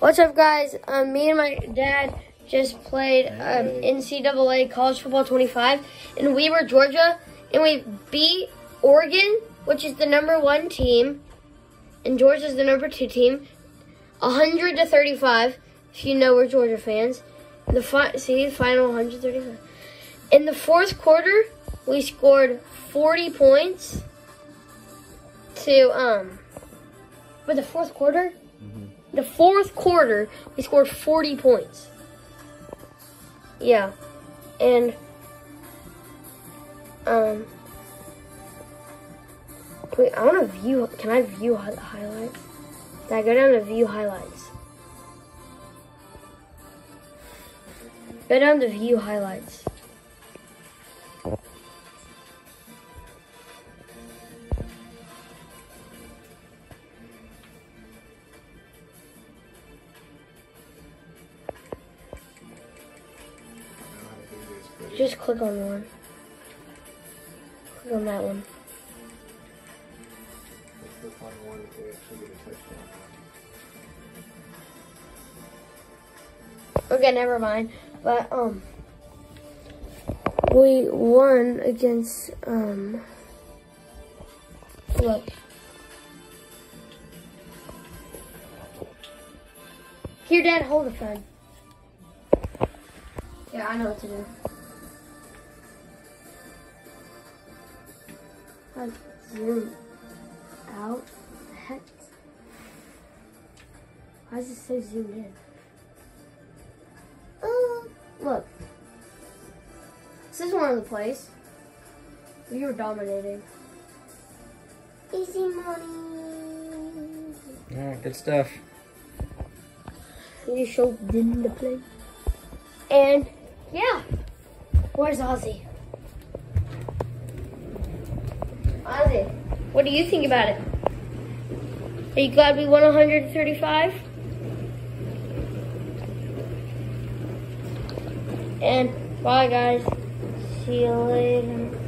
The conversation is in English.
What's up, guys? Um, me and my dad just played um, NCAA College Football 25, and we were Georgia, and we beat Oregon, which is the number one team, and Georgia's the number two team, 100 to 35. If you know we're Georgia fans, the fi- see final 135. In the fourth quarter, we scored 40 points to um. For the fourth quarter, the fourth quarter, we scored 40 points. Yeah. And, um, wait, I want to view, can I view highlights? Can I go down to view highlights? Go down to view highlights. Just click on one. Click on that one. Okay, never mind. But um, we won against um. Look. Here, Dad, hold the phone. Yeah, I know what to do. I zoom out. Heck. Why is it so zoomed in? Uh, look. This is one of the plays. We were dominating. Easy money. Yeah, good stuff. We showed them the play. And yeah. Where's Ozzy? Ozzy, what do you think about it? Are you glad we won 135? And bye guys. See you later.